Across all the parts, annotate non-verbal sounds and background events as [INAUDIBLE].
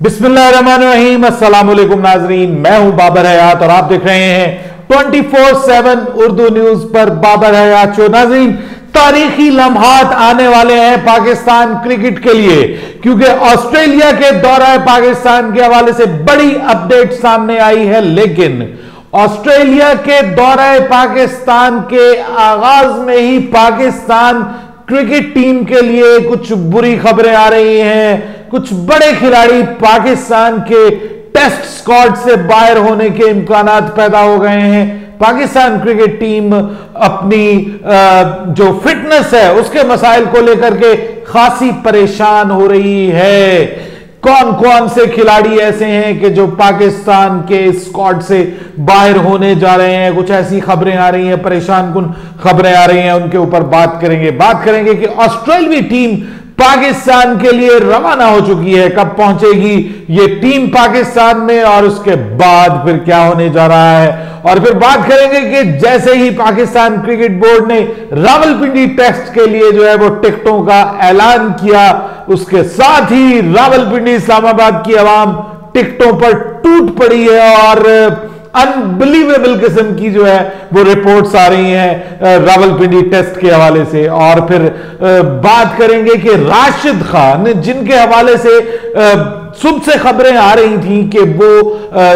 अस्सलाम नाजरीन, मैं हूँ बाबर हयात और आप देख रहे हैं 24/7 उर्दू न्यूज़ पर बाबर हयात शो नाजरीन, तारीखी लम्हात आने वाले हैं पाकिस्तान क्रिकेट के लिए, क्योंकि ऑस्ट्रेलिया के दौरा पाकिस्तान के हवाले से बड़ी अपडेट सामने आई है, लेकिन ऑस्ट्रेलिया के दौरा पाकिस्तान के आगाज़ में ही पाकिस्तान क्रिकेट टीम के लिए कुछ बुरी खबरें आ रही हैं। कुछ बड़े खिलाड़ी पाकिस्तान के टेस्ट स्क्वाड से बाहर होने के इम्कान पैदा हो गए हैं। पाकिस्तान क्रिकेट टीम अपनी जो फिटनेस है, उसके मसाइल को लेकर के खासी परेशान हो रही है। कौन कौन से खिलाड़ी ऐसे हैं कि जो पाकिस्तान के स्क्वाड से बाहर होने जा रहे हैं? कुछ ऐसी खबरें आ रही हैं, परेशान कुन खबरें आ रही हैं, उनके ऊपर बात करेंगे। बात करेंगे कि ऑस्ट्रेलवी टीम पाकिस्तान के लिए रवाना हो चुकी है। कब पहुंचेगी ये टीम पाकिस्तान में और उसके बाद फिर क्या होने जा रहा है? और फिर बात करेंगे कि जैसे ही पाकिस्तान क्रिकेट बोर्ड ने रावलपिंडी टेस्ट के लिए जो है वो टिकटों का ऐलान किया, उसके साथ ही रावलपिंडी इस्लामाबाद की आवाम टिकटों पर टूट पड़ी है और अनबिलीवेबल किस्म की जो है, वो रिपोर्ट्स आ रही हैं रावलपिंडी टेस्ट के हवाले से। और फिर बात करेंगे कि राशिद खान, जिनके हवाले से सुबह से खबरें आ रही थी कि वो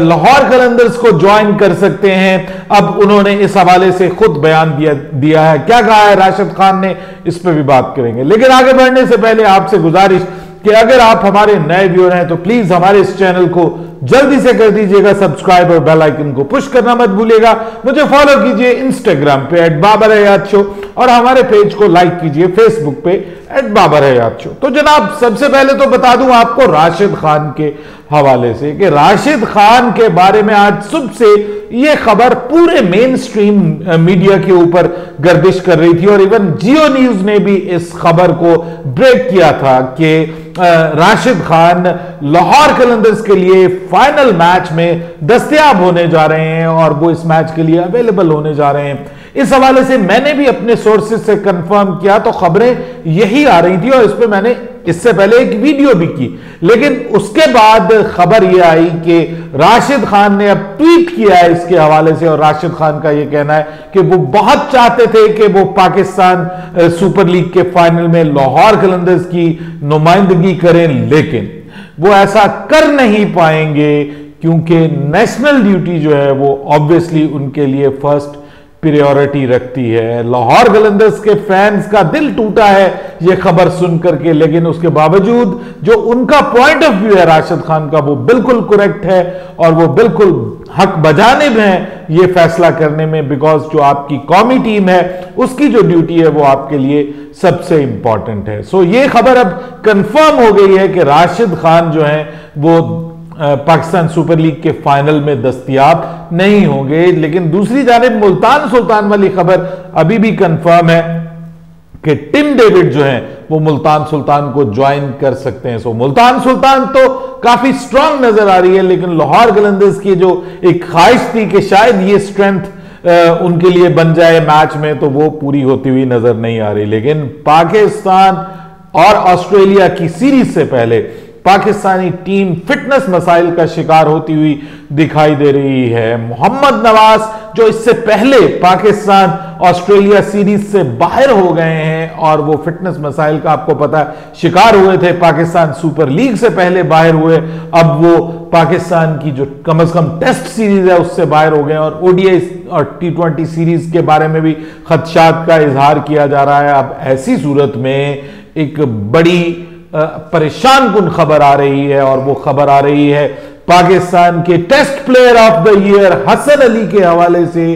लाहौर कलंदर्स को ज्वाइन कर सकते हैं। अब उन्होंने इस हवाले से खुद बयान दिया दिया है। क्या कहा है राशिद खान ने? इस पर भी बात करेंगे। लेकिन आगे बढ़ने से पहले आपसे गुजारिश कि अगर आप हमारे नए व्यूअर हैं तो प्लीज़ हमारे इस चैनल को जल्दी से कर दीजिएगा सब्सक्राइब और बेल आइकन को पुश करना मत भूलिएगा। मुझे फॉलो कीजिए इंस्टाग्राम पे एट बाबर हयात शो और हमारे पेज को लाइक कीजिए फेसबुक पे एट बाबर हयात शो तो जनाब, सबसे पहले तो बता दूँ आपको राशिद खान के हवाले से कि राशिद खान के बारे में आज सुबह से यह खबर पूरे मेन स्ट्रीम मीडिया के ऊपर गर्दिश कर रही थी और इवन जियो न्यूज़ ने भी इस खबर को ब्रेक किया था कि राशिद खान लाहौर कलंदर्स के लिए फाइनल मैच में दस्तयाब होने जा रहे हैं और वो इस मैच के लिए अवेलेबल होने जा रहे हैं। इस हवाले से मैंने भी अपने सोर्सेज से कंफर्म किया तो खबरें यही आ रही थी और इस पर मैंने इससे पहले एक वीडियो भी की। लेकिन उसके बाद खबर यह आई कि राशिद खान ने अब ट्वीट किया है इसके हवाले से और राशिद खान का यह कहना है कि वो बहुत चाहते थे कि वो पाकिस्तान सुपर लीग के फाइनल में लाहौर कलंदर्स की नुमाइंदगी करें, लेकिन वो ऐसा कर नहीं पाएँगे क्योंकि नेशनल ड्यूटी जो है वो ऑब्वियसली उनके लिए फ़र्स्ट प्रियोरिटी रखती है। लाहौर गलंदर्स के फैंस का दिल टूटा है यह खबर सुनकर के, लेकिन उसके बावजूद जो उनका पॉइंट ऑफ़ व्यू है राशिद खान का, वो बिल्कुल करेक्ट है और वो बिल्कुल हक बजाने में ये फैसला करने में बिकॉज़ जो आपकी कौमी टीम है, उसकी जो ड्यूटी है वो आपके लिए सबसे इंपॉर्टेंट है। सो ये खबर अब कंफर्म हो गई है कि राशिद खान जो है, वो पाकिस्तान सुपर लीग के फाइनल में दस्तियाब नहीं होंगे, लेकिन दूसरी जानब मुल्तान सुल्तान वाली खबर अभी भी कंफर्म है कि टिम डेविड जो है, वो मुल्तान सुल्तान को ज्वाइन कर सकते हैं। सो मुल्तान सुल्तान तो काफ़ी स्ट्रांग नज़र आ रही है, लेकिन लाहौर गलंदज की जो एक ख्वाहिश थी कि शायद ये स्ट्रेंथ उनके लिए बन जाए मैच में तो वो पूरी होती हुई नज़र नहीं आ रही। लेकिन पाकिस्तान और ऑस्ट्रेलिया की सीरीज़ से पहले पाकिस्तानी टीम फिटनेस मसाइल का शिकार होती हुई दिखाई दे रही है। मोहम्मद नवाज़, जो इससे पहले पाकिस्तान ऑस्ट्रेलिया सीरीज़ से बाहर हो गए हैं और वो फिटनेस मसाइल का आपको पता है, शिकार हुए थे पाकिस्तान सुपर लीग से पहले बाहर हुए। अब वो पाकिस्तान की जो कम अज कम टेस्ट सीरीज़ है, उससे बाहर हो गए और ओडीआई और टी ट्वेंटी सीरीज़ के बारे में भी खदशात का इजहार किया जा रहा है। अब ऐसी सूरत में एक बड़ी परेशान कुन खबर आ रही है और वो खबर आ रही है पाकिस्तान के test player of the year Hasan Ali के हवाले से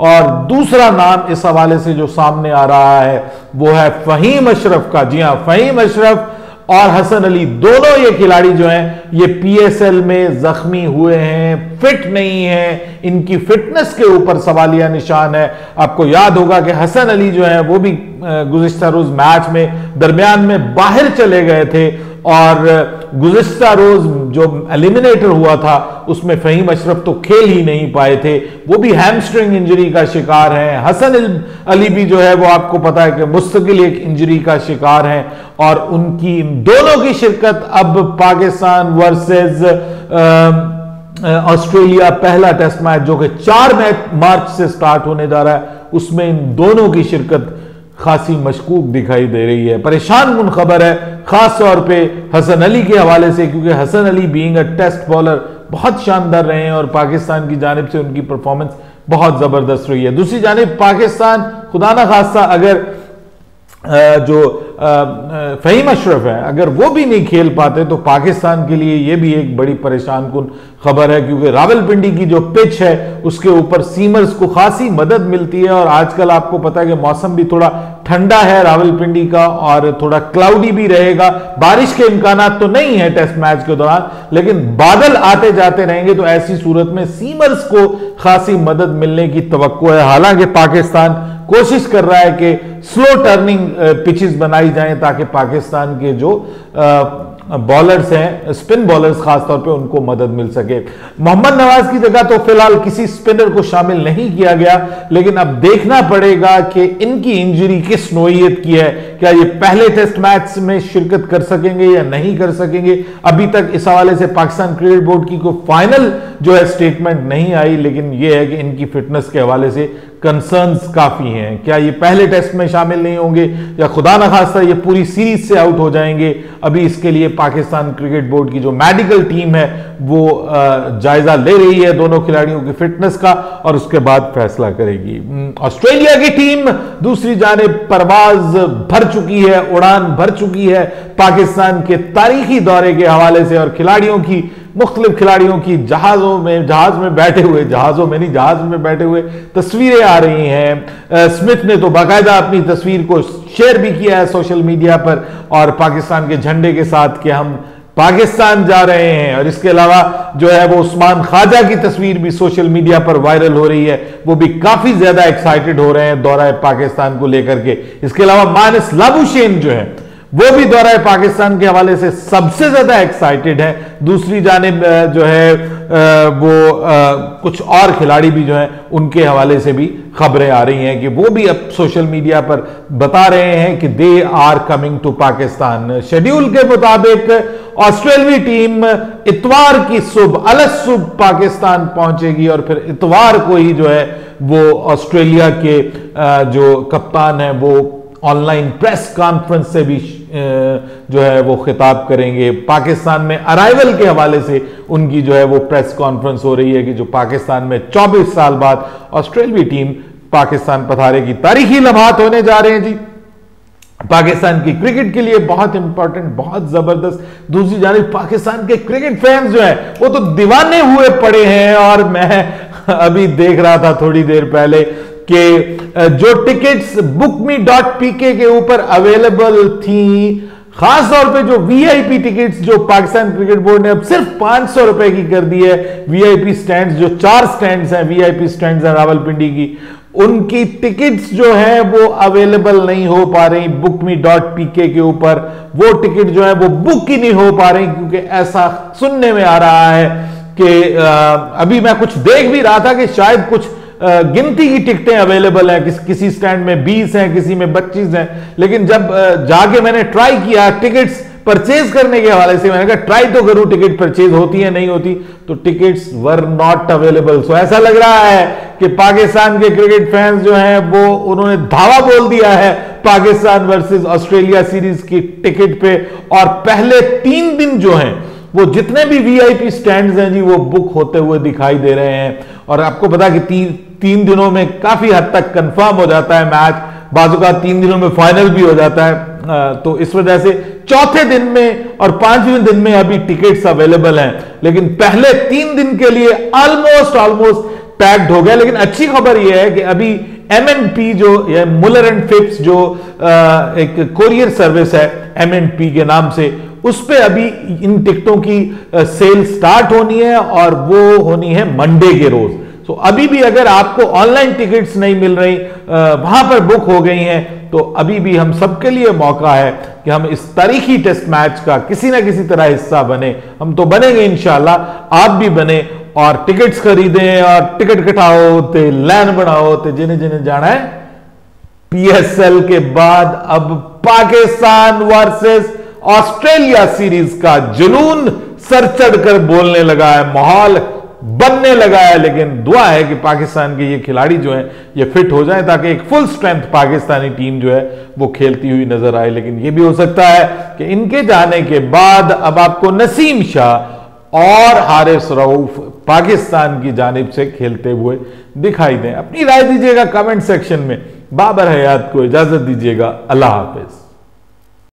और दूसरा नाम इस हवाले से जो सामने आ रहा है वो है फहीम अशरफ का। जी हाँ, फहीम अशरफ और हसन अली दोनों ये खिलाड़ी जो हैं, ये पीएसएल में जख्मी हुए हैं फिट नहीं है, इनकी फिटनेस के ऊपर सवालिया निशान है। आपको याद होगा कि हसन अली जो है, वो भी गुजशत रोज मैच में, दरमियान में बाहर चले गए थे और गुजश्ता रोज जो एलिमिनेटर हुआ था, उसमें फहीम अशरफ तो खेल ही नहीं पाए थे। वो भी हैमस्ट्रिंग इंजरी का शिकार हैं। हसन अली भी जो है, वो आपको पता है कि मुस्तकिल एक इंजरी का शिकार हैं और उनकी इन दोनों की शिरकत अब पाकिस्तान वर्सेज ऑस्ट्रेलिया पहला टेस्ट मैच जो कि चार मैच मार्च से स्टार्ट होने जा रहा है, उसमें इन दोनों की शिरकत खासी मशकूक दिखाई दे रही है। परेशान कन खबर है, खास तौर पे हसन अली के हवाले से, क्योंकि Hasan Ali being a test bowler बहुत शानदार रहे हैं और पाकिस्तान की जानब से उनकी परफॉर्मेंस बहुत ज़बरदस्त रही है। दूसरी जानब, पाकिस्तान खुदा ना खासा अगर जो फ़हीम अशरफ है, अगर वो भी नहीं खेल पाते तो पाकिस्तान के लिए ये भी एक बड़ी परेशान कन खबर है, क्योंकि रावलपिंडी की जो पिच है, उसके ऊपर सीमर्स को खासी मदद मिलती है, और आजकल आपको पता है कि मौसम भी थोड़ा ठंडा है रावलपिंडी का, और थोड़ा क्लाउडी भी रहेगा। बारिश के इम्कान तो नहीं है टेस्ट मैच के दौरान, लेकिन बादल आते जाते रहेंगे तो ऐसी सूरत में सीमर्स को खासी मदद मिलने की तो है। हालाँकि पाकिस्तान कोशिश कर रहा है कि स्लो टर्निंग पिचेस बनाई जाएँ ताकि पाकिस्तान के जो बॉलर्स हैं स्पिन बॉलर्स खासतौर पे उनको मदद मिल सके। मोहम्मद नवाज़ की जगह तो फ़िलहाल किसी स्पिनर को शामिल नहीं किया गया, लेकिन अब देखना पड़ेगा कि इनकी इंजरी किस नोयत की है। क्या ये पहले टेस्ट मैच में शिरकत कर सकेंगे या नहीं कर सकेंगे? अभी तक इस हवाले से पाकिस्तान क्रिकेट बोर्ड की कोई फाइनल जो है स्टेटमेंट नहीं आई, लेकिन यह है कि इनकी फिटनेस के हवाले से कंसर्न्स काफ़ी हैं। क्या ये पहले टेस्ट में शामिल नहीं होंगे? या खुदा न खास्ता ये पूरी सीरीज़ से आउट हो जाएँगे? अभी इसके लिए पाकिस्तान क्रिकेट बोर्ड की जो मेडिकल टीम है, वो जायजा ले रही है दोनों खिलाड़ियों की फिटनेस का और उसके बाद फैसला करेगी। ऑस्ट्रेलिया की टीम दूसरी जाने परवाज भर चुकी है, उड़ान भर चुकी है पाकिस्तान के तारीखी दौरे के हवाले से और खिलाड़ियों की मुख्तलिफ़ खिलाड़ियों की जहाज़ों में, जहाज़ में बैठे हुए, जहाज़ों में नहीं, जहाज़ में बैठे हुए तस्वीरें आ रही हैं। स्मिथ ने तो बाकायदा अपनी तस्वीर को शेयर भी किया है सोशल मीडिया पर और पाकिस्तान के झंडे के साथ कि हम पाकिस्तान जा रहे हैं। और इसके अलावा जो है वो उस्मान ख्वाजा की तस्वीर भी सोशल मीडिया पर वायरल हो रही है। वो भी काफ़ी ज़्यादा एक्साइटेड हो रहे हैं दौरा पाकिस्तान को लेकर के। इसके अलावा मानस लाबुशेन जो है वो भी दौरा पाकिस्तान के हवाले से सबसे ज़्यादा एक्साइटेड है। दूसरी जानब जो है वो कुछ और खिलाड़ी भी जो है, उनके हवाले से भी खबरें आ रही हैं कि वो भी अब सोशल मीडिया पर बता रहे हैं कि they are coming to Pakistan. Schedule के मुताबिक ऑस्ट्रेलवी टीम इतवार की सुबह, अलग सुबह पाकिस्तान पहुंचेगी और फिर इतवार को ही जो है, वो ऑस्ट्रेलिया के जो कप्तान है, वो ऑनलाइन प्रेस कॉन्फ्रेंस से भी जो है वो खिताब करेंगे। पाकिस्तान में अराइवल के हवाले से उनकी जो है वो प्रेस कॉन्फ्रेंस हो रही है कि जो पाकिस्तान में 24 साल बाद ऑस्ट्रेलवी टीम पाकिस्तान पथारे की तारीखी लम्हात होने जा रहे हैं जी। पाकिस्तान की क्रिकेट के लिए बहुत इंपॉर्टेंट बहुत ज़बरदस्त। दूसरी जानी पाकिस्तान के क्रिकेट फैंस जो है, वो तो दीवाने हुए पड़े हैं और मैं [LAUGHS] अभी देख रहा था थोड़ी देर पहले कि जो tickets book me dot PK के ऊपर अवेलेबल थी खास तौर पे जो वीआईपी टिकट्स जो पाकिस्तान क्रिकेट बोर्ड ने अब सिर्फ़ पाँच सौ रुपए की कर दी है वीआईपी स्टैंड जो चार स्टैंड हैं वीआईपी स्टैंड हैं रावलपिंडी की, उनकी टिकट्स जो है वो अवेलेबल नहीं हो पा रही बुक मी डॉट पीके के ऊपर। वो टिकट जो है वो बुक ही नहीं हो पा रही, क्योंकि ऐसा सुनने में आ रहा है कि अभी मैं कुछ देख भी रहा था कि शायद कुछ गिनती की टिकटें अवेलेबल हैं किस, किसी स्टैंड में 20 हैं किसी में 25 हैं। लेकिन जब जाके मैंने ट्राई किया टिकट्स परचेज करने के हवाले से मैंने कहा ट्राई तो करूँ टिकट परचेज होती है नहीं होती। तो tickets were not available so ऐसा लग रहा है कि पाकिस्तान के क्रिकेट फैंस जो हैं वो उन्होंने धावा बोल दिया है पाकिस्तान वर्सेस ऑस्ट्रेलिया सीरीज़ की टिकट पे। और पहले तीन दिन जो हैं वो जितने भी वीआईपी स्टैंड्स हैं जी वो बुक होते हुए दिखाई दे रहे हैं। और आपको पता कि तीन तीन दिनों में काफ़ी हद तक कंफर्म हो जाता है मैच बाजू का तीन दिनों में फाइनल भी हो जाता है। तो इस वजह से चौथे दिन में और पाँचवें दिन में अभी टिकट्स अवेलेबल हैं। लेकिन पहले तीन दिन के लिए ऑलमोस्ट ऑलमोस्ट पैक्ड हो गया। लेकिन अच्छी खबर यह है कि अभी एम एन पी जो मुलर एंड फिप्स जो एक कोरियर सर्विस है एम एन पी के नाम से, उस पर अभी इन टिकटों की सेल स्टार्ट होनी है और वो होनी है मंडे के रोज। तो अभी भी अगर आपको ऑनलाइन टिकट्स नहीं मिल रही वहाँ पर बुक हो गई हैं तो अभी भी हम सबके लिए मौका है कि हम इस तारीखी टेस्ट मैच का किसी ना किसी तरह हिस्सा बने। हम तो बनेंगे इंशाल्लाह, आप भी बने और टिकट्स खरीदें और टिकट कटाओ, ते लैन बनाओ, ते जिन्हें जिन्हें जाना है। पीएसएल के बाद अब पाकिस्तान वर्सेस ऑस्ट्रेलिया सीरीज़ का जुनून सर चढ़कर बोलने लगा है माहौल। बनने लगा है, लेकिन दुआ है कि पाकिस्तान के ये खिलाड़ी जो हैं, ये फिट हो जाएँ ताकि एक फुल स्ट्रेंथ पाकिस्तानी टीम जो है, वो खेलती हुई नज़र आए। लेकिन ये भी हो सकता है कि इनके जाने के बाद अब आपको नसीम शाह और हारिस रऊफ पाकिस्तान की जानब से खेलते हुए दिखाई दें। अपनी राय दीजिएगा कमेंट सेक्शन में। बाबर हयात को इजाज़त दीजिएगा। अल्लाह हाफिज।